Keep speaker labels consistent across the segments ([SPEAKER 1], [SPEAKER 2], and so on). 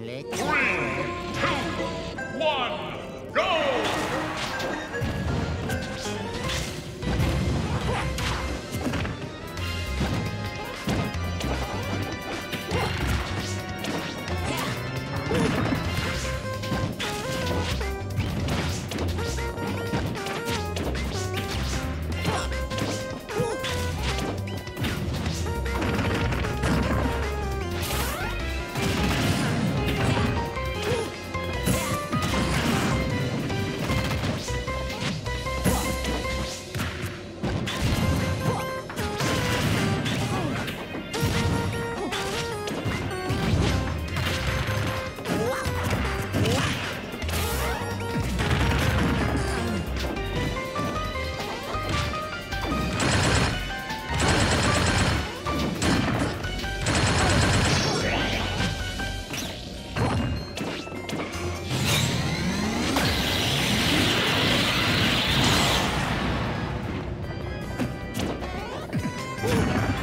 [SPEAKER 1] Let's
[SPEAKER 2] Three, two, one, Woo!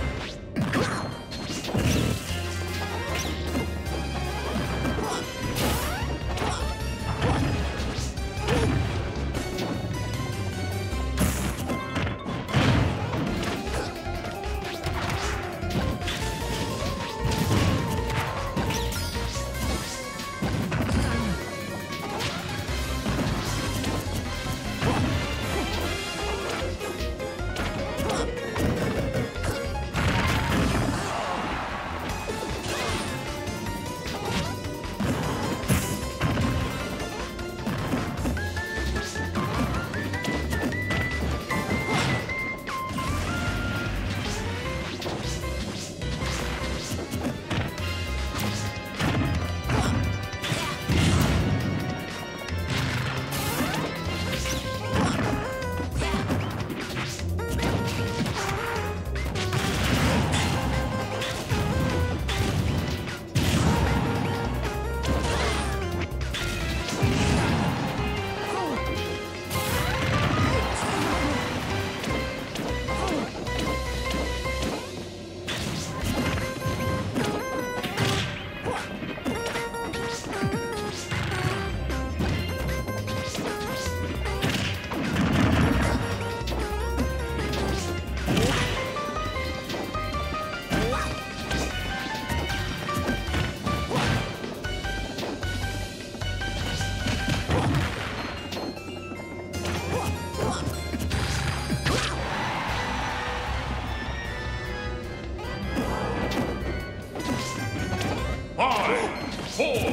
[SPEAKER 1] four,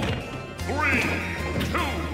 [SPEAKER 1] three, two,